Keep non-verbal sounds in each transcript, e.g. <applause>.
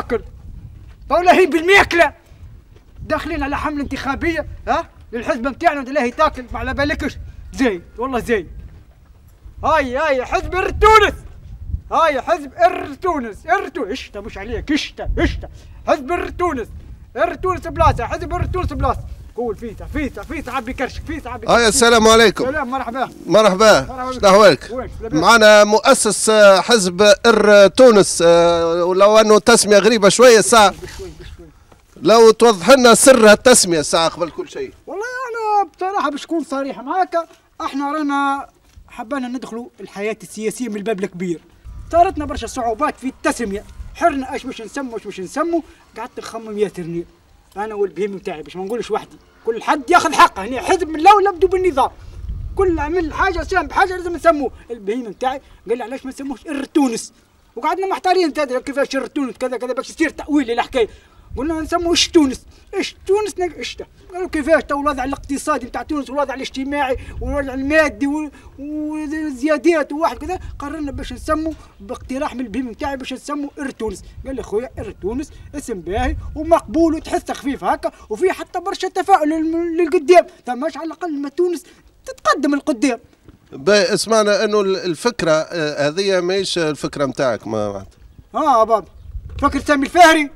تاكل طاولة هي بالميكلة. داخلين على حملة انتخابية ها؟ للحزب متاعنا ولا هي تاكل ما على بالكش. زين والله زين. هاي هاي حزب ار تونس هاي حزب ار تونس ار تونس اشتا مش عليك اشتا اشتا حزب ار تونس ار تونس بلاصة حزب ار تونس بلاصة قول فيتا فيتا فيتا عبي كرشك فيتا عبي هاي السلام عليكم. سلام مرحبا. مرحبا. وينك؟ لاباس؟ معنا مؤسس آه، حزب تونس آه، ولو أنه تسميه غريبة شوية الساعة بشوي بشوي لو توضح لنا سر التسمية الساعة قبل كل شيء. والله أنا بصراحة باش نكون صريح معاك إحنا رانا حبينا ندخلوا الحياة السياسية من الباب الكبير. صارتنا برشا صعوبات في التسمية. حرنا إيش باش نسموا إيش باش نسموا قعدت نخمم يا ترنير أنا والبهيم نتاعي باش ما نقولش وحدي. كل حد ياخذ حقه. هنا حزب من الأول نبدو بالنظام كل عمل حاجة ساهم بحاجة لازم نسموه. البهيم نتاعي قال لي علاش ما نسموش إر تونس؟ وقعدنا محتارين. تدري كيفاش إر تونس؟ كذا كذا باش يصير تأويل للحكايه قلنا نسموه إيش تونس؟ إيش تونس إيش؟ قالوا كيفاش؟ تو الوضع الاقتصادي بتاع تونس والوضع الاجتماعي والوضع المادي والزيادات وواحد كذا. قررنا باش نسموا باقتراح من البهيم نتاعي باش نسموا إر تونس. قال لي خويا إر تونس اسم باهي ومقبول وتحسه خفيف هكا وفيه حتى برشا تفاؤل لل- للقدام. تماش على الأقل ما تونس تتقدم القدام. باهي، اسمعنا أنه ال- الفكرة آه، هذه ماهيش الفكرة نتاعك ما آه بابا. فكر سامي الفهري.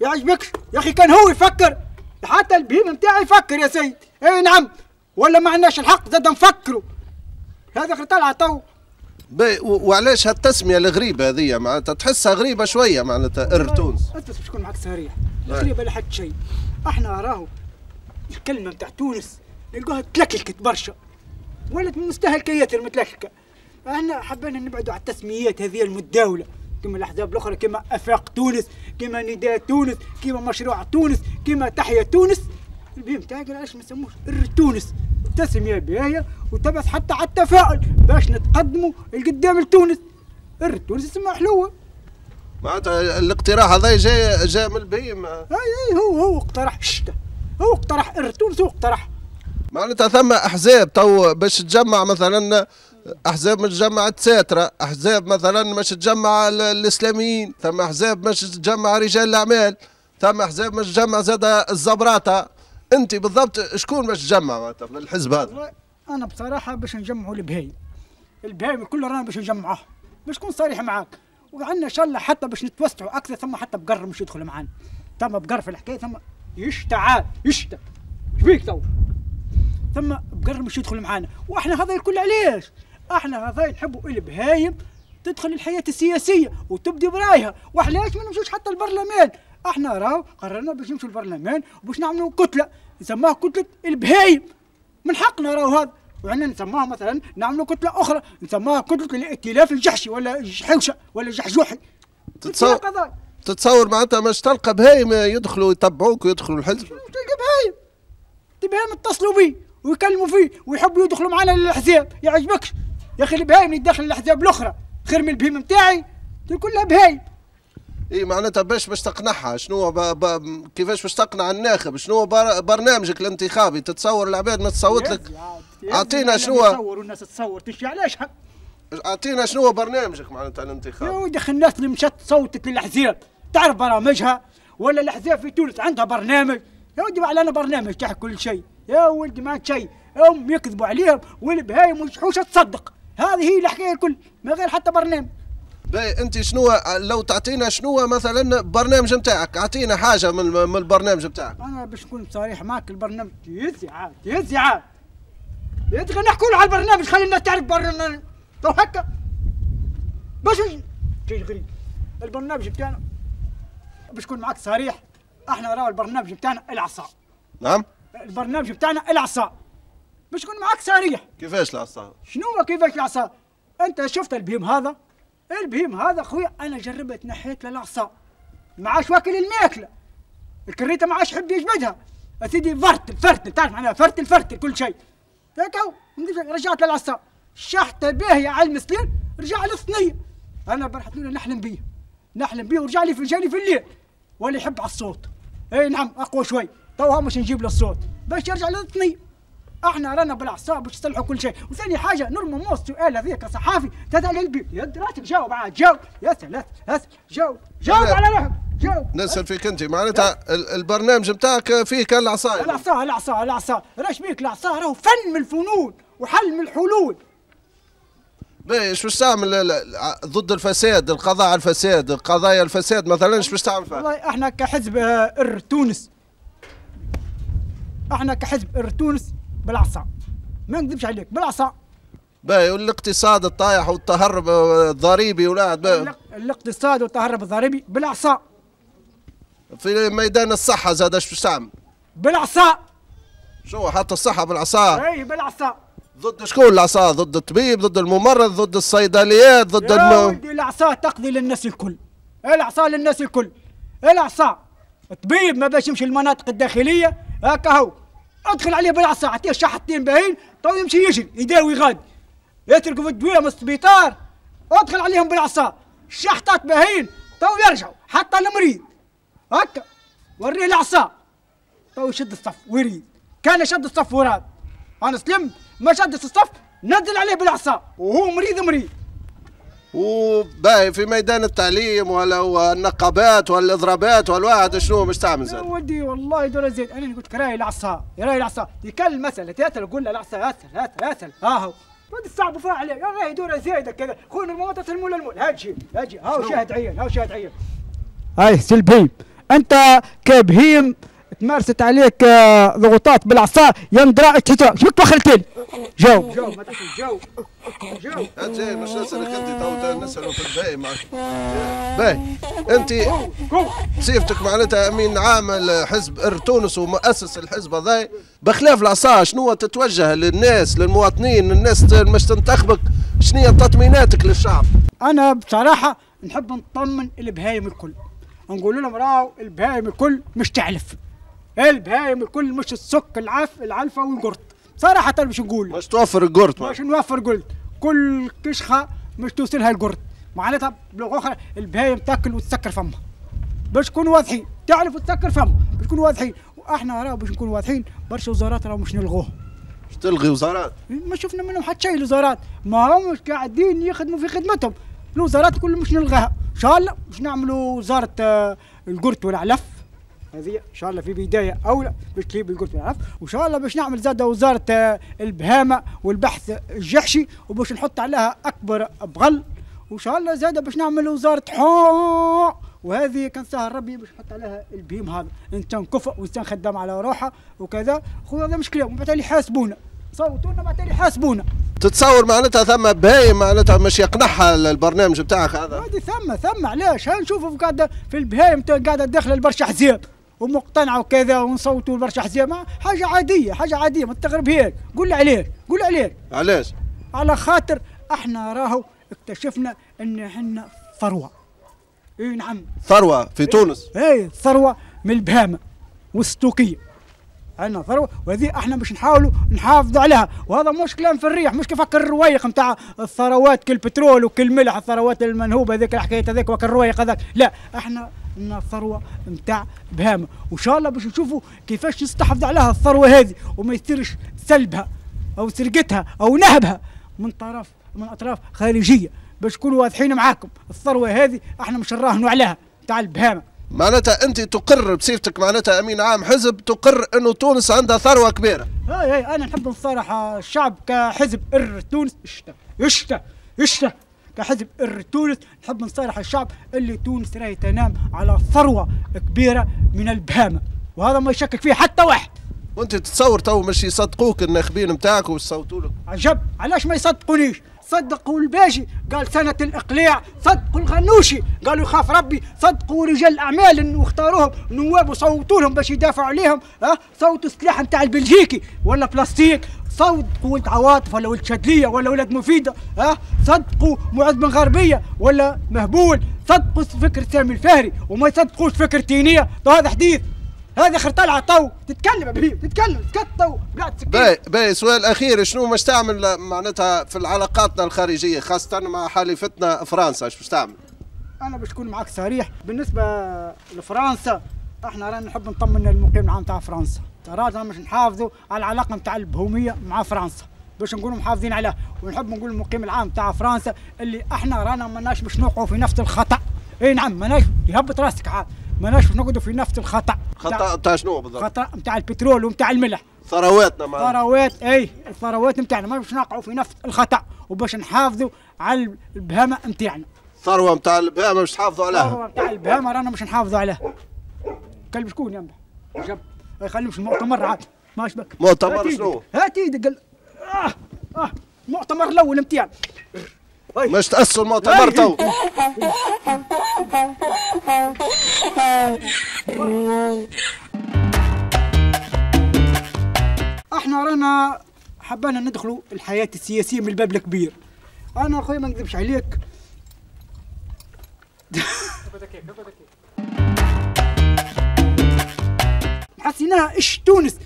يعجبك؟ يا أخي كان هو يفكر. حتى البهيم نتاعي يفكر يا سيد. اي نعم. ولا ما عندناش الحق زاد نفكروا. هذا طلع تو وعلاش هالتسمية الغريبة هذه معناتها تحسها غريبة شوية معناتها ار تونس أنت باش نكون معك صريح. غريبة لا حد شيء. إحنا راهو الكلمة نتاع تونس نلقوها تلكلكت برشا. ولات من مستهلكيات المتلككة. إحنا حبينا نبعدوا على التسميات هذه المتداولة. كما الأحزاب الأخرى كما أفاق تونس كما نداء تونس كما مشروع تونس كما تحيا تونس. البهيم تاعي قال علاش ما نسموش تونس؟ تسمية باهية وتبعث حتى على التفاؤل باش نتقدموا لقدام لتونس. تونس اسمها حلوة. معناتها الاقتراح هذا جاي جاي من البهيم اي أي هو هو اقترح شتا هو اقترح تونس هو اقترح معناتها ثم أحزاب تو باش تجمع مثلا أحزاب مش جمع ساترة أحزاب مثلا مش تجمع ال- الإسلاميين ثم أحزاب مش تجمع رجال الأعمال ثم أحزاب مش تجمع زاد الزبراطة. أنت بالضبط شكون باش تجمع الحزب هذا؟ أنا بصراحة باش نجمعوا البهايم. البهايم كل رانا باش نجمعوه باش نكون صريح معاك. وعندنا إن شاء الله حتى باش نتوسعوا أكثر ثم حتى بقر مش يدخل معانا. ثم بقر في الحكاية ثم يشتا عاد يشتا شبيك تو؟ ثم بقر مش يدخل معانا. وإحنا هذا الكل علاش؟ إحنا هذا نحبوا البهايم تدخل الحياة السياسية وتبدي برايها. وعلاش ما نمشوش حتى البرلمان؟ إحنا راهو قررنا باش نمشوا البرلمان وباش نعملوا كتلة نسموها كتلة البهايم. من حقنا راهو هذا. وعندنا نسموها مثلا نعملوا كتلة أخرى نسموها كتلة الائتلاف الجحشي ولا الجحوشة ولا الجحجوحي تتصور تتصور معناتها مش تلقى بهايم يدخلوا يتبعوك ويدخلوا الحزب. تلقى بهايم. البهايم اتصلوا بيه ويكلموا فيه ويحبوا يدخلوا معنا للاحزاب يعجبكش؟ يا أخي البهايم اللي داخل الأحزاب الأخرى خير من البهيم نتاعي كلها بهايم. إي معناتها باش باش تقنعها. شنو هو ب... ب... كيفاش باش تقنع الناخب؟ شنو بر... برنامجك الانتخابي؟ تتصور العباد ما تصوت لك؟ أعطينا شنو هو- تصور والناس تصور تشي علاش؟ أعطينا شنو هو برنامجك معناتها يا الانتخابي ودي أخي الناس اللي مشات صوتت للأحزاب تعرف برامجها ولا الأحزاب في تونس عندها برنامج؟ يا ودي ما لنا برنامج تاع كل شيء. يا ولدي ما شيء. هم يكذبوا عليهم والبهايم والجحوشه تصدق. هذه هي الحكاية الكل ما غير حتى برنامج. باهي انت شنو لو تعطينا شنو مثلا برنامج نتاعك اعطينا حاجة من من البرنامج نتاعك أنا باش نكون صريح معك البرنامج يزي عاد يزي عاد يدخل نحكوا على البرنامج خلي الناس تعرف برنامج. تو هكا. باش شيء غريب. البرنامج بتاعنا باش نكون معك صريح إحنا راهو البرنامج بتاعنا العصا. نعم. البرنامج بتاعنا العصا. باش نكون معك صريح. كيفاش العصا؟ شنو هو كيفاش العصا؟ أنت شفت البهيم هذا؟ البهيم هذا خويا أنا جربت نحيت له العصا. ما عادش واكل الماكلة. الكريتة ما عادش يحب يجبدها سيدي فرتل فرتل تعرف معناها فرتل فرتل كل شيء. هو رجعت للعصا شحته باهيه على المسلين رجع للصينيه أنا برحت له نحلم بيه. نحلم بيه ورجع لي في جاني في الليل. ولا يحب على الصوت. إي نعم أقوى شوي. توها مش نجيب له الصوت. باش يرجع للصينية. إحنا رانا بالاعصاب باش تصلحوا كل شيء. وثاني حاجة نرمى موس سؤال هذيك كصحافي تدعي للبيت يا راتب جاوب عاد جاوب. يا سلام جاوب. جاوب. على روحك جاوب. نسأل فيك أنت. معناتها ال- البرنامج نتاعك فيه كان العصايه العصا العصا العصا. راش بيك العصا. راهو فن من الفنون وحل من الحلول. باهي إيش باش تعمل ضد الفساد القضاء على الفساد قضايا الفساد مثلا إيش باش تعمل فيها؟ والله إحنا كحزب إر تونس. إحنا كحزب إر تونس. بالعصا. ما نكذبش عليك بالعصا. باهي والاقتصاد الطايح والتهرب الضريبي. الاق- الاقتصاد والتهرب الضريبي بالعصا. في ميدان الصحة زاد باش تعمل بالعصا. شو حتى الصحة بالعصا؟ إي بالعصا. ضد شكون العصا؟ ضد الطبيب ضد الممرض ضد الصيدليات ضد يا الم... ولدي العصا تقضي للناس الكل. العصا للناس الكل. العصا. طبيب ما باش يمشي المناطق الداخلية هكا هو. ادخل عليه بالعصا اعطيه شحطتين باهين تو يمشي يجري يداوي غادي يتركوا في الدويه من السبيطار ادخل عليهم بالعصا شحطات باهين تو يرجعوا حتى المريض. هكا وريه العصا. تو يشد الصف ويريد. كان شد الصف وراد أنا سلمت ما شدش الصف نزل عليه بالعصا. وهو مريض مريض. وباهي في ميدان التعليم ولا هو النقابات ولا الإضرابات والواحد شنو باش تعمل زاد. ودي والله دور زيد أنا اللي قلت لك راي العصا راي العصا. يكلم مسألة ياسر قول له العصا ياسر ياسر ياسر ها هو. ودي الصعب فيها عليه. يا راي دور زيد كذا. خون الموت المول المول. هاجي هاجي هاو شاهد عين هاو شاهد عين هاي سي البهيم أنت كبهيم تمارست عليك آه، ضغوطات بالعصا يندرا تشترا شبك توخر تاني جو جو ما تقول جو جو أنت مش نسالك أنت تو نسالوا في الباقي معك باهي أنت صفتك معناتها امين عام حزب ار تونس ومؤسس الحزب هذا بخلاف العصا شنو تتوجه للناس للمواطنين الناس مش تنتخبك؟ شنو هي تطميناتك للشعب؟ أنا بصراحة نحب نطمن البهايم الكل. نقول لهم راهو البهايم الكل مش تعلف البهايم الكل مش السك العلف العلفة والقرط صراحة باش نقول مش توفر القرط باش نوفر قلت كل كشخة مش توصلها القرط معناتها بلغه أخرى البهايم تاكل وتسكر فمها. باش نكونوا واضحين. تعرف وتسكر فمها. باش نكونوا واضحين. وإحنا راه باش نكونوا واضحين برشا وزارات راه مش نلغوهم مش تلغي وزارات. ما شفنا منهم حتى شيء الوزارات ما هم مش قاعدين يخدموا في خدمتهم. الوزارات كلهم مش نلغاها. إن شاء الله باش نعملوا وزارة آه، القرط والعلف. هذه إن شاء الله في بداية اولى باش تجيب القرط والعلف وإن شاء الله باش نعمل زادة وزارة آه، البهامة والبحث الجحشي وباش نحط عليها أكبر بغل. وإن شاء الله زادة باش نعمل وزارة حو وهذه كان سهل ربي باش نحط عليها البهيم هذا. انسان كفء وانسان خدام على روحه وكذا. خويا هذا مش كلام وبعد يحاسبونا. صوتونا بعد يحاسبونا. تتصور معناتها ثم باهي معناتها مش يقنعها البرنامج بتاعك هذا. هذه ثم ثم علاش؟ نشوفوا قاعدة في البهايم قاعدة داخله البرشا حزاب ومقتنعه وكذا ونصوتوا البرشا حزاب ما- حاجة عادية حاجة عادية ما تستغربهاش قول لي عليك قول لي عليك علاش؟ على خاطر إحنا راهو اكتشفنا إن إحنا ثروة. إي نعم. ثروة في تونس. إي ثروة من البهامة والستوكيه عندنا ثروة وهذه إحنا باش نحاولوا نحافظوا عليها. وهذا مش كلام في الريح مش كيف الرويق نتاع الثروات كالبترول وكالملح الثروات المنهوبة هذيك الحكاية هذيك وكا الرويق هذاك. لا إحنا عندنا ثروه نتاع بهامه وإن شاء الله باش نشوفوا كيفاش يستحفظ عليها الثروة هذه وما يصيرش سلبها أو سرقتها أو نهبها من طرف من أطراف خارجية. باش نكونوا واضحين معاكم الثروة هذه إحنا مش نراهنوا عليها تاع البهامة. معناتها أنت تقر بصفتك معناتها أمين عام حزب تقر إنه تونس عندها ثروة كبيرة. هاي هاي أنا نحب نصارح الشعب كحزب إر تونس إشتا إشتا إشتا. كحزب ار تونس نحب نصارح الشعب اللي تونس راهي تنام على ثروة كبيرة من البهامه وهذا ما يشكك فيه حتى واحد. وانت تتصور تو مش يصدقوك الناخبين نتاعك ويصوتوا لك. عجب علاش ما يصدقونيش؟ صدقوا الباجي. قال سنة الإقلاع صدقوا الغنوشي. قالوا يخاف ربي صدقوا رجال الأعمال إنه اختاروهم نواب وصوتوا لهم باش يدافعوا عليهم ها؟ صوتوا سلاح نتاع البلجيكي ولا بلاستيك. صوتوا ولد عواطف ولا ولد شادلية ولا ولد مفيدة ها؟ صدقوا معز بن غربية ولا مهبول. صدقوا فكر سامي الفهري وما يصدقوش فكرتيني. هذا حديث. هذا آخر طلعة تو تتكلم يا تتكلم سكت تو قاعد باي باي سؤال أخير. شنو مش تعمل معناتها في علاقاتنا الخارجية خاصة مع حليفتنا فرنسا؟ إيش باش تعمل؟ أنا باش نكون معك صريح بالنسبة لفرنسا إحنا رانا نحب نطمن المقيم العام تاع فرنسا. رانا مش نحافظوا على العلاقة نتاع البهومية مع فرنسا. باش نكونوا محافظين عليها. ونحب نقول المقيم العام تاع فرنسا اللي إحنا رانا ماناش باش نوقعوا في نفس الخطأ. إي نعم ماناش يهبط راسك عاد. ماناش نقعدوا في نفس الخطأ. خطأ تاع شنو بالضبط؟ خطأ نتاع البترول ونتاع الملح. ثرواتنا مع ثروات إي الثروات نتاعنا ما باش نقعوا في نفس الخطأ وباش نحافظوا على البهامة نتاعنا الثروه نتاع البهامة باش تحافظوا عليها. الثروه نتاع البهامة رانا باش نحافظوا عليها. كلب شكون يا جاب ما يخليهمش المؤتمر عاد. ما بك. مؤتمر. شنو؟ هات إيدك قال آه آه المؤتمر الأول نتاعنا باش تاسسوا المؤتمر تو إحنا رانا حبانا ندخلوا الحياة السياسية من الباب الكبير. أنا أخوي ما نكذبش عليك. <laughs> حسيناها إيش تونس؟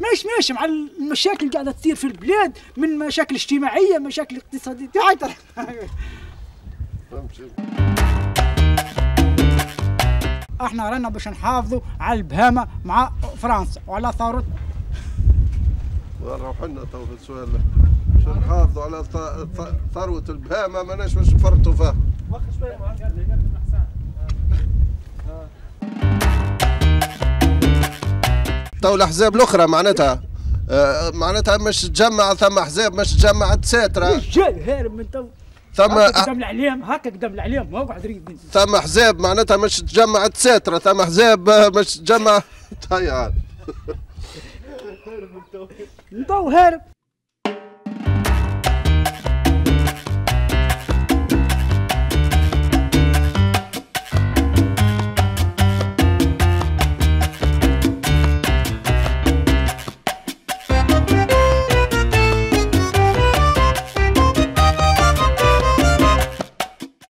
ماشي ماشي مع المشاكل اللي قاعدة تصير في البلاد من مشاكل اجتماعية مشاكل اقتصادية. <laughs> إحنا رانا باش نحافظوا على البهامة مع فرنسا. وعلى ثروه نروح لنا تو في السؤال. باش نحافظوا على ثروة البهامة ماناش باش نفرطوا فيها. تو الأحزاب الأخرى معناتها. آه، معناتها مش تجمع ثم أحزاب مش تجمع تساترة رجال هارب من تو. ثم قدام الاعلام هكا قدام الاعلام ما قاعد يريد ثم أحزاب معناتها مش تجمع تساترة ثم أحزاب آه، مش تجمع. <laughs> هيا تو هارب